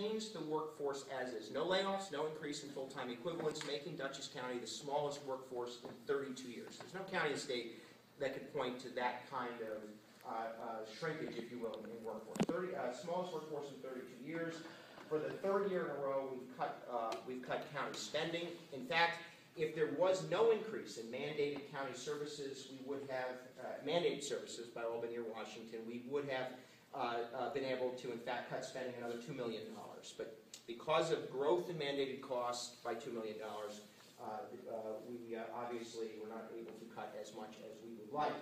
maintains the workforce as is. No layoffs, no increase in full-time equivalents, making Dutchess County the smallest workforce in 32 years. There's no county in the state that could point to that kind of uh, uh, shrinkage, if you will, in workforce. 30, uh, smallest workforce in 32 years. For the third year in a row, we've cut, uh, we've cut county spending. In fact, if there was no increase in mandated county services, we would have, uh, mandated services by Albany or Washington, we would have been able to, in fact, cut spending another $2 million. But because of growth in mandated costs by $2 million, uh, uh, we uh, obviously were not able to cut as much as we would like.